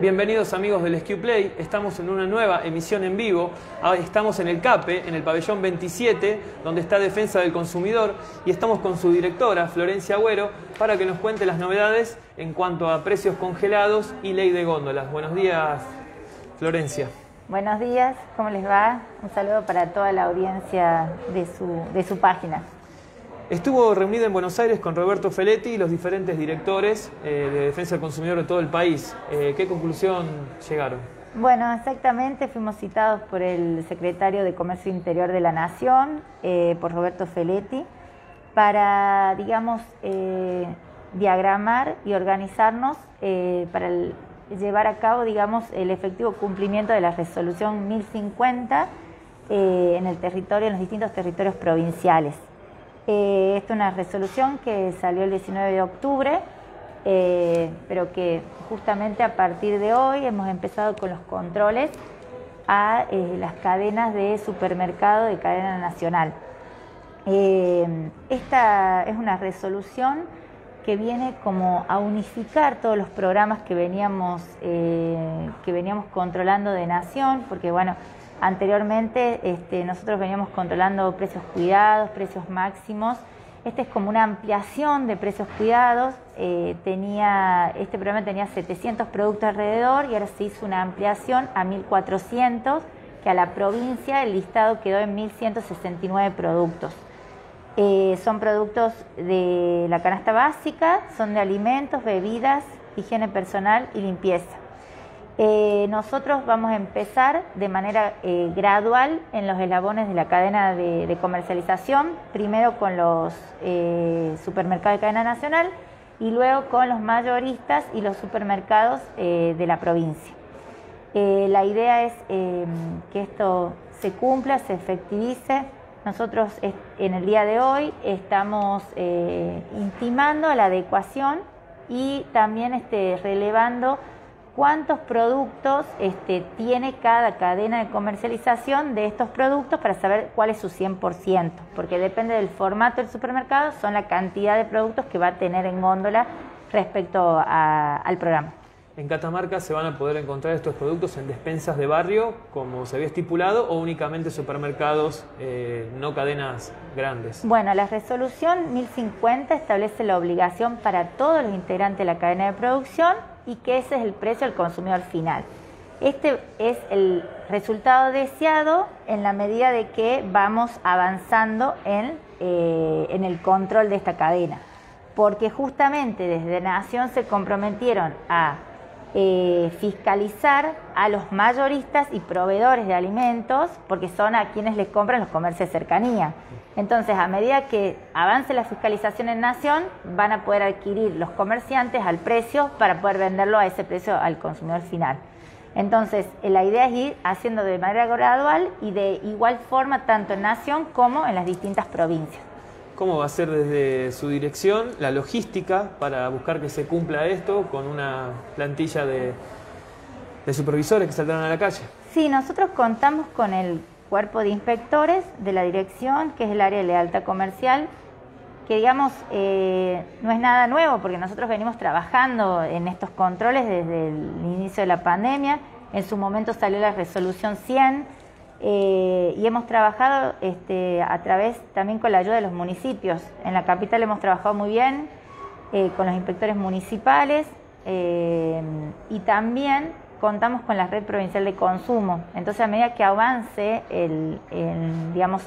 Bienvenidos amigos del SQ Play, estamos en una nueva emisión en vivo, Ah, estamos en el CAPE, en el pabellón 27, donde está Defensa del Consumidor, y estamos con su directora, Florencia Agüero, para que nos cuente las novedades en cuanto a precios congelados y ley de góndolas. Buenos días, Florencia. Buenos días, ¿cómo les va? Un saludo para toda la audiencia de su, de su página. Estuvo reunido en Buenos Aires con Roberto Feletti y los diferentes directores eh, de defensa del consumidor de todo el país. Eh, ¿Qué conclusión llegaron? Bueno, exactamente, fuimos citados por el secretario de Comercio Interior de la Nación, eh, por Roberto Feletti, para, digamos, diagramar y organizarnos para llevar a cabo, digamos, el efectivo cumplimiento de la resolución 1050 en el territorio, en los distintos territorios provinciales. Eh, esta es una resolución que salió el 19 de octubre, eh, pero que justamente a partir de hoy hemos empezado con los controles a eh, las cadenas de supermercado de cadena nacional. esta es una resolución que viene como a unificar todos los programas que veníamos, que veníamos controlando de Nación, porque bueno, Anteriormente este, nosotros veníamos controlando precios cuidados, precios máximos. Este es como una ampliación de precios cuidados. Eh, tenía, este programa tenía 700 productos alrededor y ahora se hizo una ampliación a 1400, que a la provincia el listado quedó en 1169 productos. Eh, son productos de la canasta básica, son de alimentos, bebidas, higiene personal y limpieza. Eh, nosotros vamos a empezar de manera eh, gradual en los eslabones de la cadena de, comercialización, primero con los eh, supermercados de cadena nacional y luego con los mayoristas y los supermercados de la provincia. la idea es que esto se cumpla, se efectivice. Nosotros en el día de hoy estamos intimando a la adecuación y también este, relevando cuántos productos este, tiene cada cadena de comercialización de estos productos para saber cuál es su 100%, porque depende del formato del supermercado, son la cantidad de productos que va a tener en góndola respecto al programa. ¿En Catamarca se van a poder encontrar estos productos en despensas de barrio, como se había estipulado, o únicamente supermercados, eh, no cadenas grandes? Bueno, la resolución 1050 establece la obligación para todos los integrantes de la cadena de producción y que ese es el precio al consumidor final. Este es el resultado deseado en la medida de que vamos avanzando en, eh, en el control de esta cadena, porque justamente desde Nación se comprometieron a eh, fiscalizar a los mayoristas y proveedores de alimentos, porque son a quienes les compran los comercios de cercanía. Entonces, a medida que avance la fiscalización en Nación, van a poder adquirir los comerciantes al precio para poder venderlo a ese precio al consumidor final. Entonces, la idea es ir haciendo de manera gradual y de igual forma tanto en Nación como en las distintas provincias cómo va a ser desde su dirección la logística para buscar que se cumpla esto con una plantilla de, supervisores que saldrán a la calle. Sí, nosotros contamos con el cuerpo de inspectores de la dirección, que es el área de lealtad comercial, que digamos eh, no es nada nuevo porque nosotros venimos trabajando en estos controles desde el inicio de la pandemia. En su momento salió la resolución 100 eh, y hemos trabajado este, a través también con la ayuda de los municipios. En la capital hemos trabajado muy bien eh, con los inspectores municipales eh, y también contamos con la red provincial de consumo. Entonces, a medida que avance el, digamos,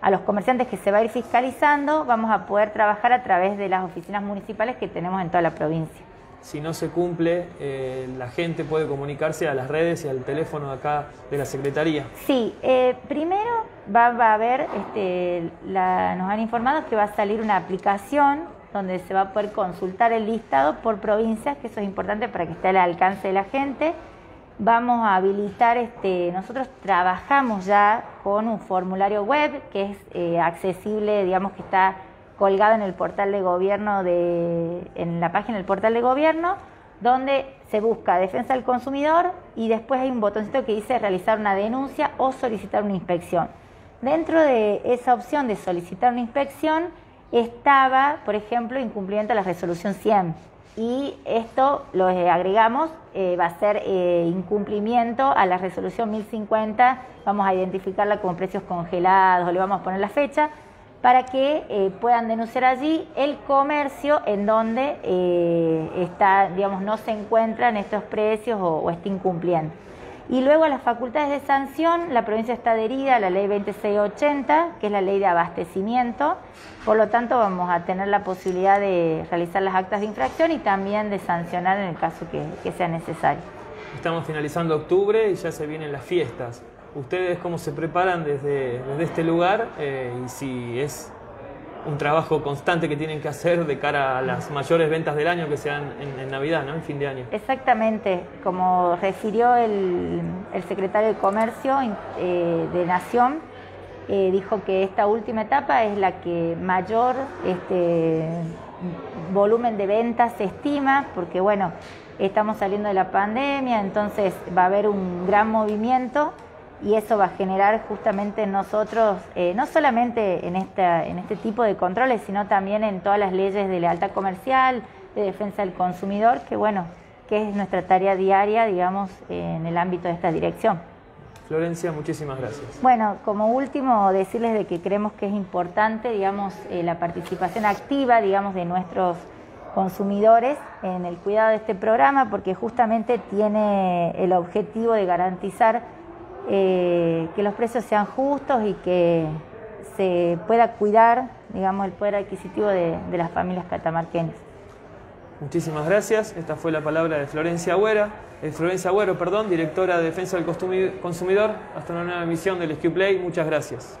a los comerciantes que se va a ir fiscalizando, vamos a poder trabajar a través de las oficinas municipales que tenemos en toda la provincia si no se cumple, eh, la gente puede comunicarse a las redes y al teléfono acá de la Secretaría. Sí, eh, primero va, a haber, este, nos han informado que va a salir una aplicación donde se va a poder consultar el listado por provincias, que eso es importante para que esté al alcance de la gente. Vamos a habilitar, este, nosotros trabajamos ya con un formulario web que es eh, accesible, digamos que está colgado en el portal de gobierno, de, en la página del portal de gobierno, donde se busca defensa del consumidor y después hay un botoncito que dice realizar una denuncia o solicitar una inspección. Dentro de esa opción de solicitar una inspección estaba, por ejemplo, incumplimiento de la resolución 100. y esto lo agregamos, eh, va a ser eh, incumplimiento a la resolución 1050, vamos a identificarla como precios congelados, le vamos a poner la fecha, para que eh, puedan denunciar allí el comercio en donde está, digamos, no se encuentran estos precios o, o está incumpliendo. Y luego a las facultades de sanción, la provincia está adherida a la ley 2680, que es la ley de abastecimiento, por lo tanto vamos a tener la posibilidad de realizar las actas de infracción y también de sancionar en el caso que, sea necesario. Estamos finalizando octubre y ya se vienen las fiestas. ¿Ustedes cómo se preparan desde, este lugar eh, y si es un trabajo constante que tienen que hacer de cara a las mayores ventas del año que sean en, Navidad, ¿no? En fin de año. Exactamente, como refirió el, secretario de Comercio eh, de Nación, eh, dijo que esta última etapa es la que mayor este, volumen de ventas se estima, porque bueno, estamos saliendo de la pandemia, entonces va a haber un gran movimiento y eso va a generar justamente nosotros, eh, no solamente en, esta, en este tipo de controles, sino también en todas las leyes de lealtad comercial, de defensa del consumidor, que bueno, que es nuestra tarea diaria, digamos, en el ámbito de esta dirección. Florencia, muchísimas gracias. Bueno, como último, decirles de que creemos que es importante, digamos, eh, la participación activa, digamos, de nuestros consumidores en el cuidado de este programa, porque justamente tiene el objetivo de garantizar eh, que los precios sean justos y que se pueda cuidar, digamos, el poder adquisitivo de, las familias catamarqueñas. Muchísimas gracias. Esta fue la palabra de Florencia Agüera, eh, Florencia Agüero, perdón, directora de Defensa del Consumidor, hasta una nueva emisión del SQ Play. Muchas gracias.